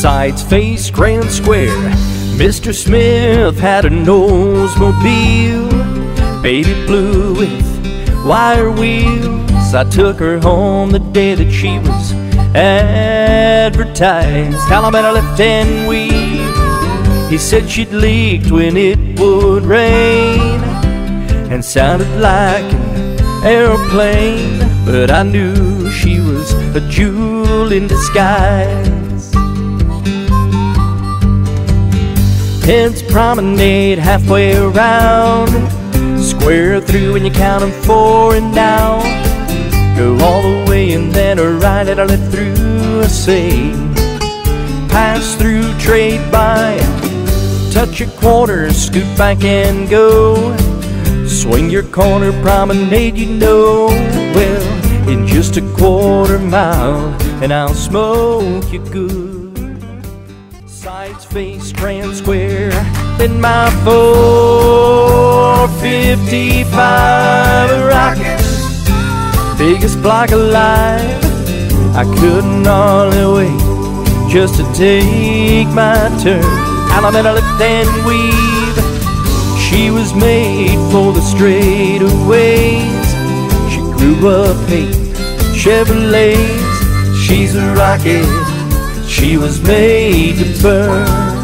Sides faced grand square. Mr. Smith had a Oldsmobile, baby blue with wire wheels. I took her home the day that she was advertised. Allemande left and weave. He said she'd leaked when it would rain and sounded like an airplane. But I knew she was a jewel in disguise. Pence Promenade halfway around, square through and you count 'em four and down. Go all the way and then a right and a left through a say. Pass through trade by, touch your quarter, scoot back and go. Swing your corner promenade, you know well in just a quarter mile, and I'll smoke you good. Sides face Grand Square in my 455 rocket, biggest block alive. I couldn't hardly wait just to take my turn. and i met a lift and weave. She was made for the straightaways. She grew up hating Chevrolets. She's a rocket. She was made to burn.